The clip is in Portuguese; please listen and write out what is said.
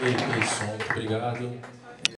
Ei, ei, som, obrigado.